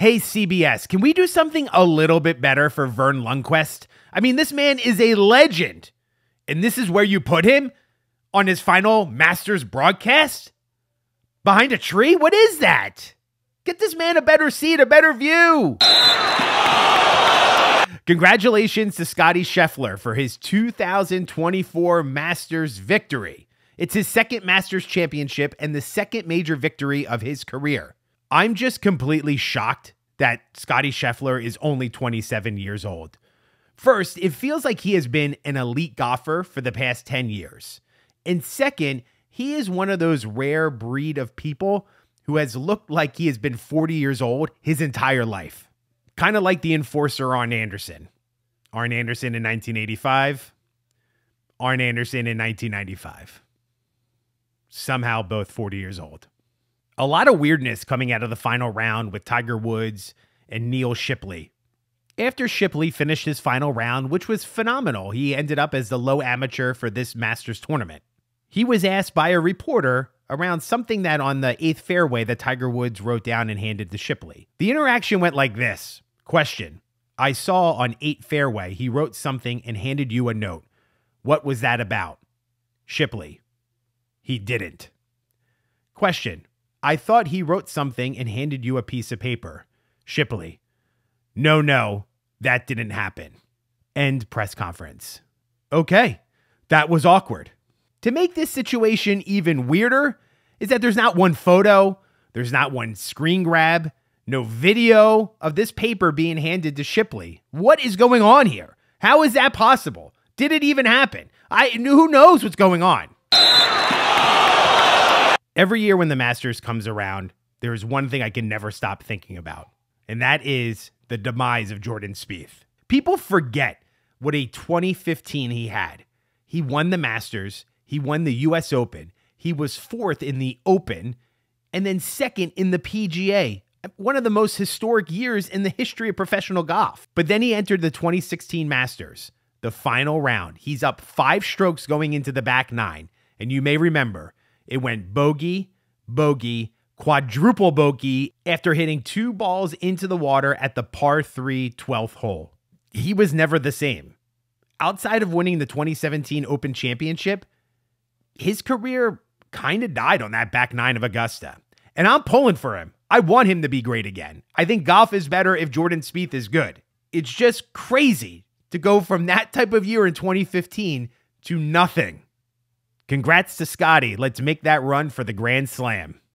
Hey, CBS, can we do something a little bit better for Verne Lundquist? I mean, this man is a legend. And this is where you put him on his final Masters broadcast? Behind a tree? What is that? Get this man a better seat, a better view. Congratulations to Scottie Scheffler for his 2024 Masters victory. It's his second Masters championship and the second major victory of his career. I'm just completely shocked that Scottie Scheffler is only 27 years old. First, it feels like he has been an elite golfer for the past 10 years. And second, he is one of those rare breed of people who has looked like he has been 40 years old his entire life. Kind of like the enforcer Arn Anderson. Arn Anderson in 1985, Arn Anderson in 1995. Somehow both 40 years old. A lot of weirdness coming out of the final round with Tiger Woods and Neal Shipley. After Shipley finished his final round, which was phenomenal, he ended up as the low amateur for this Masters tournament. He was asked by a reporter around something that on the eighth fairway that Tiger Woods wrote down and handed to Shipley. The interaction went like this Question I saw on eight fairway he wrote something and handed you a note. What was that about? Shipley. He didn't. Question I thought he wrote something and handed you a piece of paper. Shipley. No, no, that didn't happen. End press conference. Okay, that was awkward. To make this situation even weirder is that there's not one photo, there's not one screen grab, no video of this paper being handed to Shipley. What is going on here? How is that possible? Did it even happen? I who knows what's going on? Every year when the Masters comes around, there is one thing I can never stop thinking about, and that is the demise of Jordan Spieth. People forget what a 2015 he had. He won the Masters, he won the US Open, he was fourth in the Open, and then second in the PGA. One of the most historic years in the history of professional golf. But then he entered the 2016 Masters, the final round. He's up five strokes going into the back nine. And you may remember it went bogey, bogey, quadruple bogey after hitting two balls into the water at the par 3 12th hole. He was never the same. Outside of winning the 2017 Open Championship, his career kind of died on that back nine of Augusta. And I'm pulling for him. I want him to be great again. I think golf is better if Jordan Spieth is good. It's just crazy to go from that type of year in 2015 to nothing. Congrats to Scottie. Let's make that run for the Grand Slam.